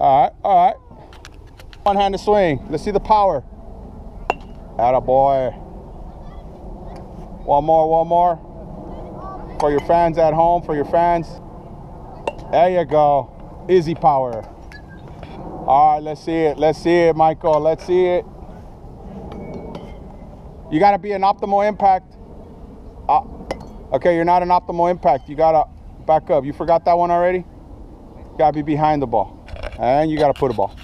All right, all right. One-handed swing. Let's see the power. Atta boy. One more, one more. For your fans at home, for your fans. There you go. Easy power. All right, let's see it. Let's see it, Michael. Let's see it. You got to be an optimal impact. Uh, okay, you're not an optimal impact. You got to back up. You forgot that one already? Got to be behind the ball. And you got to put a ball.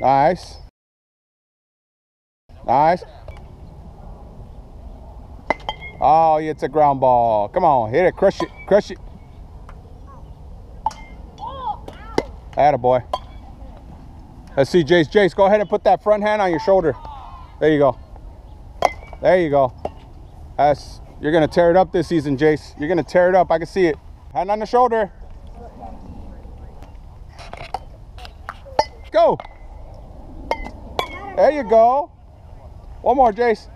Nice. Nice. Oh, it's a ground ball. Come on, hit it, crush it, crush it. Atta boy. Let's see, Jace. Jace, go ahead and put that front hand on your shoulder. There you go. There you go. That's you're gonna tear it up this season, Jace. You're gonna tear it up. I can see it. Hand on the shoulder. Go. There you go. One more, Jace.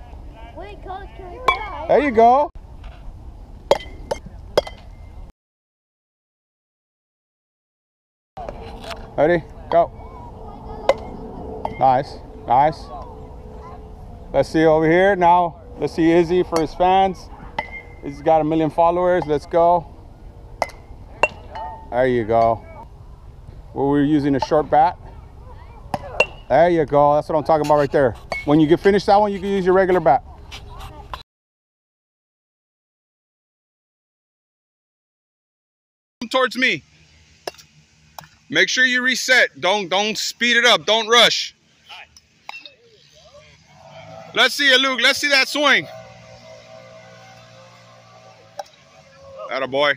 There you go. Ready? Go. Nice. Nice. Let's see over here. Now, let's see Izzy for his fans. He's got a million followers. Let's go. There you go. Well, we're using a short bat. There you go. That's what I'm talking about right there. When you get finished that one, you can use your regular bat. towards me. Make sure you reset. Don't don't speed it up. Don't rush. Let's see it, Luke. Let's see that swing. That a boy.